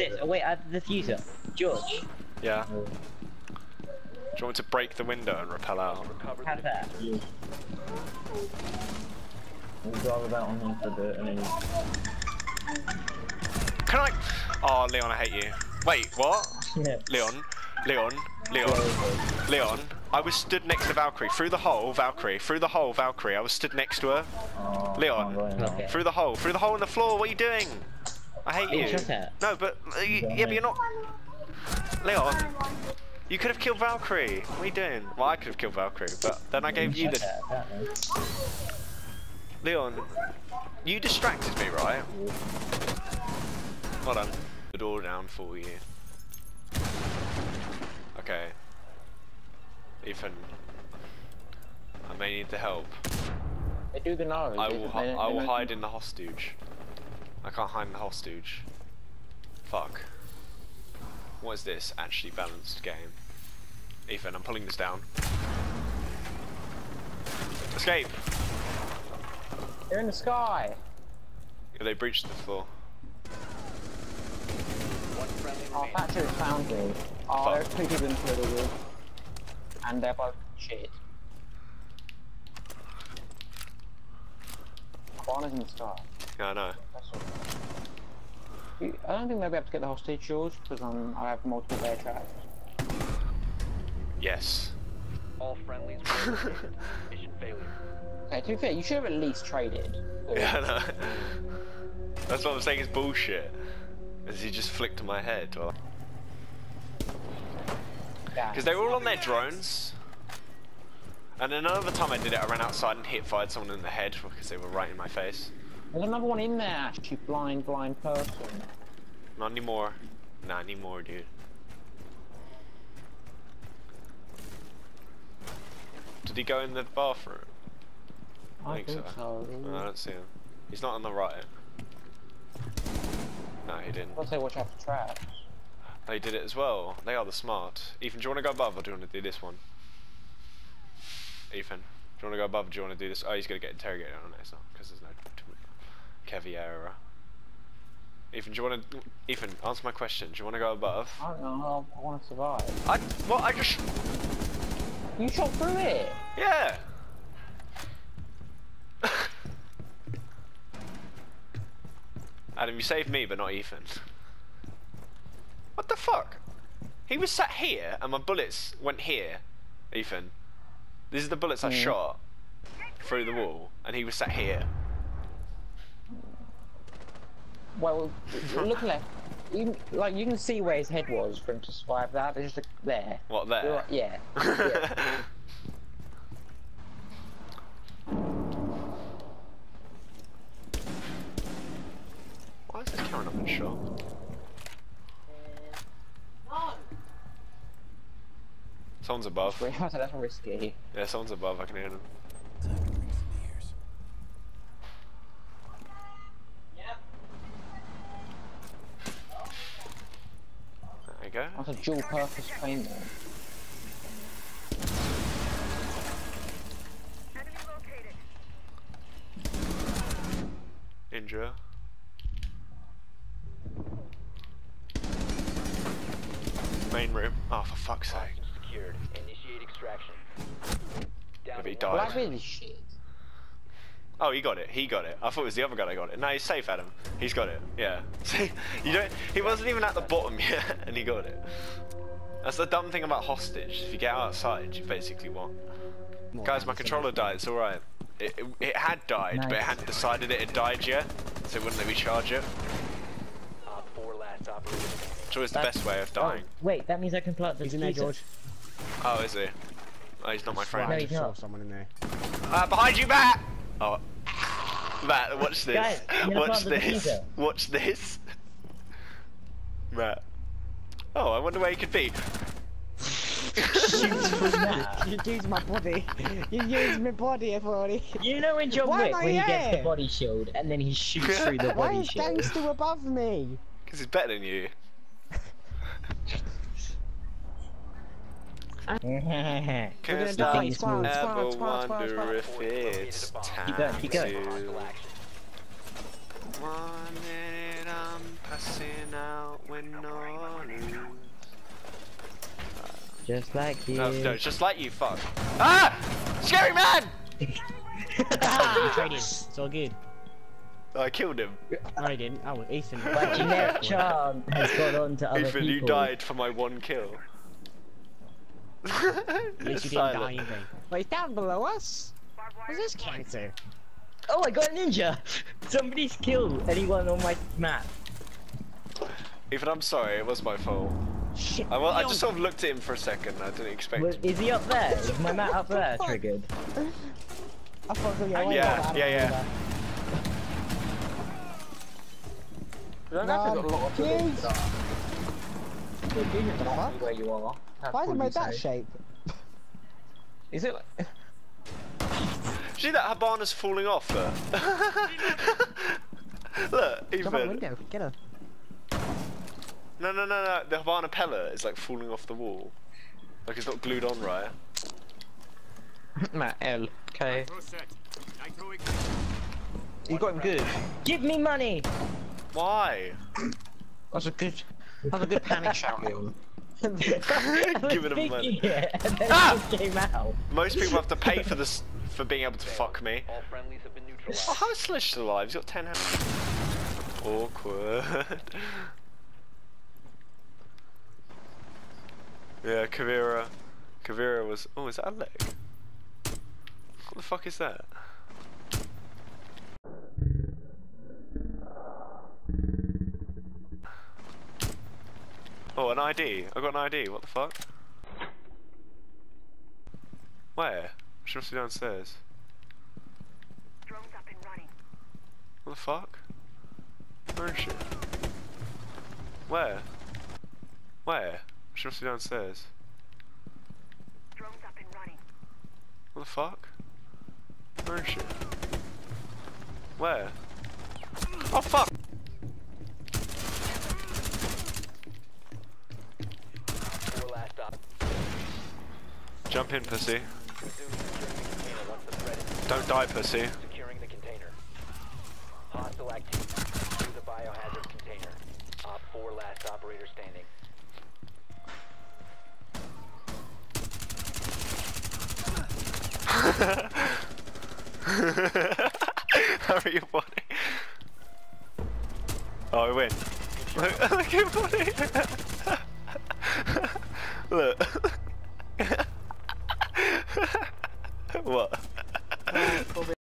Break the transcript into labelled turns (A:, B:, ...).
A: This, oh wait, I have the defuser. George,
B: Yeah. Do you want me to break the window and repel out?
A: have that.
C: You. We'll drive about on him for a bit and then
B: Can I? Oh, Leon, I hate you. Wait, what?
C: Yeah.
B: Leon, Leon, Leon, Leon. I was stood next to Valkyrie. Through the hole, Valkyrie. Through the hole, Valkyrie. I was stood next to her.
C: Oh,
B: Leon.
C: I'm going now.
A: Okay.
B: Through the hole. Through the hole in the floor. What are you doing? I hate you. No, but uh, y- yeah, but you're not. Leon, you could have killed Valkyrie. What are you doing? Well, I could have killed Valkyrie, but then I gave you the. Leon, you distracted me, right? Hold on. The door down for you. Okay. Ethan. I may need the help.
D: They do the nose.
B: I will.
D: they-
B: Hi
D: they
B: I will hide in the hostage. I can't hide in the hostage. Fuck. What is this actually balanced game? Ethan, I'm pulling this down. Escape!
D: They're in the sky.
B: Yeah, they breached the floor.
D: Our factory is found me. Oh,
B: Fuck.
D: there's two people in the roof. And they're both shit. Juan is in the sky.
B: Yeah, I know.
D: That's all. You- I don't think they'll be able to get the hostage, George, because um, I have multiple bear traps.
B: Yes.
E: All friendlies. Mission failure.
D: Okay, to be fair, you should have at least traded.
B: Yeah, I know. That's what I'm saying is bullshit. As he just flicked to my head. Because they were all on their drones. And another time I did it, I ran outside and hit fired someone in the head because they were right in my face.
D: There's another one in there, actually, blind, blind person.
B: Not anymore. Not anymore, dude. Did he go in the bathroom? I think so.
D: so.
B: No, I don't see him. He's not on the right. No, he didn't.
D: I'll say watch out for traps.
B: They oh, did it as well. They are the smart. Ethan, do you want to go above or do you want to do this one? Ethan, do you want to go above or do you want to do this? Oh, he's going to get interrogated on it, because there's no Error. Ethan, do you want to? Ethan, answer my question. Do you want to go above?
D: I don't know, I want to survive.
B: I what? I just
D: You shot through it!
B: yeah. Adam, you saved me, but not Ethan. What the fuck? He was sat here, and my bullets went here. Ethan, these are the bullets I
D: Mm.
B: shot through the wall, and he was sat here.
D: Well, look left. You, like you can see where his head was for him to survive that. It's just like, there.
B: What there?
D: right- yeah. yeah.
B: Why is this camera not been shot? Someone's above.
D: Wait, that's that's risky.
B: Yeah, someone's above. I can hear them. There you go.
D: That's a dual purpose paintball.
B: Indra. Main room. Oh, for fuck's sake.
E: Hostage secured. Initiate extraction. Down
B: Have he
E: one
B: died?
D: Blackbeard is shit.
B: Oh, he got it. He got it. I thought it was the other guy that got it. No, he's safe, Adam. He's got it. Yeah. See, you don't. He wasn't even at the bottom yet, and he got it. That's the dumb thing about hostage. If you get outside, you basically won. Guys, my controller died. It's all right. It, it, it had died, but it hadn't decided it had died yet, so it wouldn't let me charge it.
E: Op 4 last operator.
B: It's always the best way of dying.
A: Wait, that means I can plant the
F: He's in there. George.
B: Oh, is he? Oh, he's not my friend.
A: No,
F: just
A: he's
F: saw
A: not.
F: someone in there.
B: Uh, behind you, Matt! Oh. Matt, watch this.
A: Guys,
B: watch this. Watch this. Matt. Oh, I wonder where he could be.
F: you used my body. You used my body, everybody.
A: You know in John
F: Why
A: Wick when he gets the body shield and then he shoots through the
F: Why
A: body
F: is
A: shield?
F: Gang still above me?
B: Because he's better than you.
F: Gonna
B: Can't
F: die.
B: stop
F: Squad,
B: ever
F: squad, squad, squad,
B: wonder
F: squad.
B: if it's time
A: Keep going, keep going.
B: to. One minute I'm Passing out when I lose.
A: Just like you.
B: No, no, just like you, fuck. Ah! Scary man!
F: you traded. It's all good.
B: I killed him.
F: No, I didn't. Oh, Ethan.
A: But generic charm has got on to other
B: Ethan,
A: people.
B: you died for my one kill.
F: At least you didn't
B: Silent.
F: die either. Wait, down below us? What's this cancer?
A: Oh, I got a ninja! Somebody's killed anyone on my map.
B: Ethan, I'm sorry, it was my fault.
F: Shit.
B: I, well, I just sort of looked at him for a second. I didn't expect.
A: Was, is he up there? Is my map up there triggered?
F: I thought so, yeah, wait,
B: Yeah,
F: I don't
B: yeah,
F: know
B: yeah.
D: You don't have to
F: No,
D: got a lot of
F: kids.
D: You're doing it
F: fuck?
D: where you are. How
F: Why is it made that shape?
D: Is it like...
B: See that Hibana's falling off? Uh? Look, look
F: Jump out the
B: Ethan.
F: window. Get her.
B: No, no, no, no. The Habana pellet is like falling off the wall. Like it's not glued on right.
D: Matt L. Okay. You got him good.
A: Give me money!
B: Why?
D: That's a good. That's a good panic shout, Leon.
A: I was
B: Give it a
A: thinking
B: money.
A: it, and then
B: Ah!
A: it just came out.
B: Most people have to pay for this for being able to fuck me.
E: All friendlies have been
B: Oh,
E: neutralized.
B: how is Sledge still alive? He's got 10 hands. Awkward. yeah, Caveira. Caveira was. Oh, is that a leg? What the fuck is that? Oh, an ID. I got an ID. What the fuck? Where? She must be downstairs.
G: Drones up and running.
B: What the fuck? Where is she? Where? Where? She must be downstairs.
G: Drones up and running.
B: What the fuck? Where is she? Where? Oh fuck! Jump in, pussy.
E: Resume securing the container once the threat is
B: Don't die, pussy.
E: securing the container. Hostile activity. Through the biohazard container. Op 4 last operator standing.
B: Hurry your body. Oh, I win. Look, look at your body.